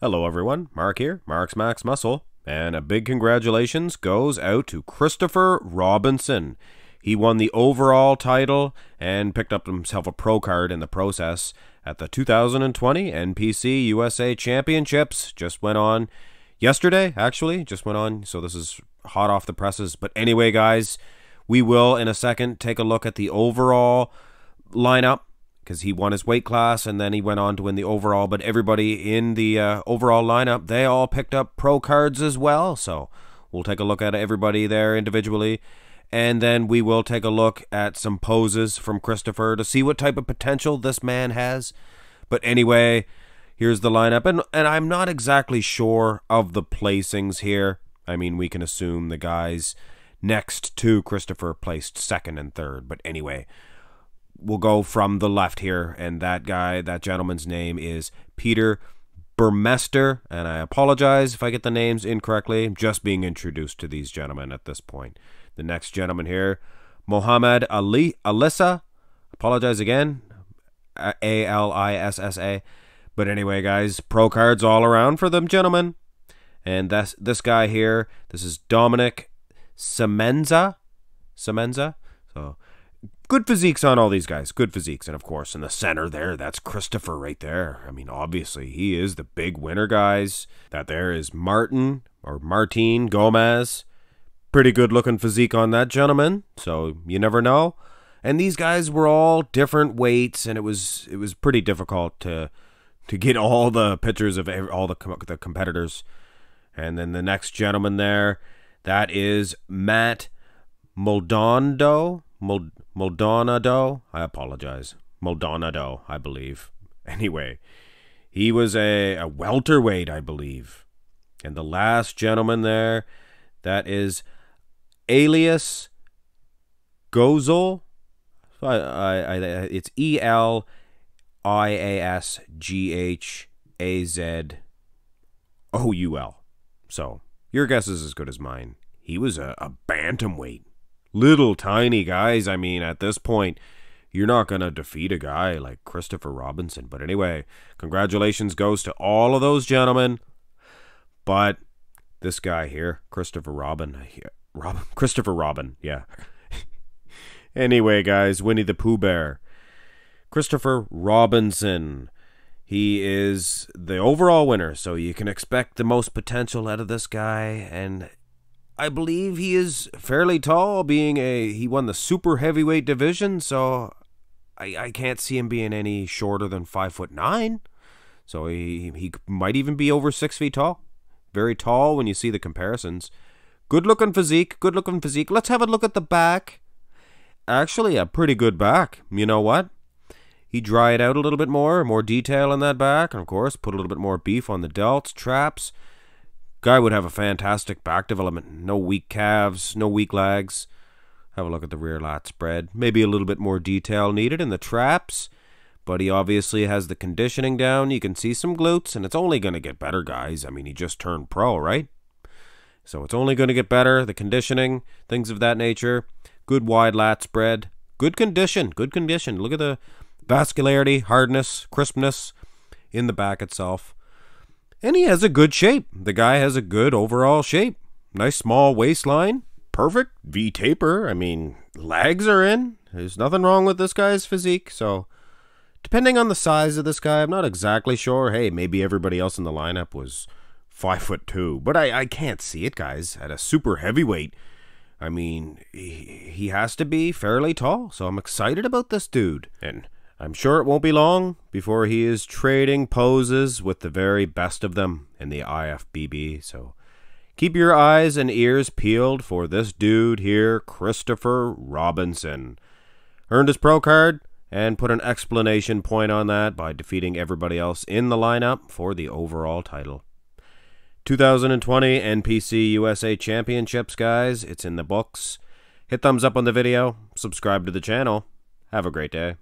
Hello, everyone. Mark here, Marx Max Muscle. And a big congratulations goes out to Christopher Robinson. He won the overall title and picked up himself a pro card in the process at the 2020 NPC USA Championships. Just went on yesterday, actually. Just went on. So this is hot off the presses. But anyway, guys, we will in a second take a look at the overall lineup because he won his weight class and then he went on to win the overall. But everybody in the uh, overall lineup, they all picked up pro cards as well. So we'll take a look at everybody there individually. And then we will take a look at some poses from Christopher to see what type of potential this man has. But anyway, here's the lineup. And, and I'm not exactly sure of the placings here. I mean, we can assume the guys next to Christopher placed second and third. But anyway, we'll go from the left here, and that guy, that gentleman's name is Peter Burmester, and I apologize if I get the names incorrectly. I'm just being introduced to these gentlemen at this point. The next gentleman here, Mohammed Ali Alissa. Apologize again, A L I S S A. But anyway, guys, pro cards all around for them gentlemen. And that's this guy here. This is Dominic Semenza. Semenza. So good physiques on all these guys. Good physiques. And of course, in the center there, that's Christopher right there. I mean, obviously, he is the big winner, guys. That there is Martin or Martin Gomez. Pretty good looking physique on that gentleman. So you never know. And these guys were all different weights, and it was it was pretty difficult to to get all the pictures of all the the competitors. And then the next gentleman there, that is Matt Moldondo. Mold Maldonado. I apologize. Maldonado, I believe. Anyway, he was a, a welterweight, I believe. And the last gentleman there, that is Alias Gozel. I, I, I, it's E L I A S G H A Z O U L. So your guess is as good as mine. He was a, a bantamweight little tiny guys. I mean, at this point, you're not going to defeat a guy like Christopher Robinson. But anyway, congratulations goes to all of those gentlemen. But this guy here, Christopher Robin, Robin, Christopher Robin, yeah. anyway, guys, Winnie the Pooh Bear, Christopher Robinson. He is the overall winner, so you can expect the most potential out of this guy. And I believe he is fairly tall, being a he won the super heavyweight division, so I, I can't see him being any shorter than five foot nine. So he he might even be over six feet tall. Very tall when you see the comparisons. Good looking physique, good looking physique. Let's have a look at the back. Actually, a pretty good back. You know what? He dried out a little bit more, more detail in that back, and of course, put a little bit more beef on the delts, traps. Guy would have a fantastic back development. No weak calves, no weak legs. Have a look at the rear lat spread. Maybe a little bit more detail needed in the traps, but he obviously has the conditioning down. You can see some glutes, and it's only going to get better, guys. I mean, he just turned pro, right? So it's only going to get better. The conditioning, things of that nature. Good wide lat spread. Good condition. Good condition. Look at the vascularity, hardness, crispness in the back itself. And he has a good shape. The guy has a good overall shape. Nice small waistline. Perfect V taper. I mean, legs are in. There's nothing wrong with this guy's physique. So, depending on the size of this guy, I'm not exactly sure. Hey, maybe everybody else in the lineup was five foot two, but I, I can't see it, guys. At a super heavyweight, I mean, he, he has to be fairly tall. So I'm excited about this dude. And I'm sure it won't be long before he is trading poses with the very best of them in the IFBB. So keep your eyes and ears peeled for this dude here, Christopher Robinson. Earned his pro card and put an explanation point on that by defeating everybody else in the lineup for the overall title. 2020 NPC USA Championships, guys. It's in the books. Hit thumbs up on the video, subscribe to the channel. Have a great day.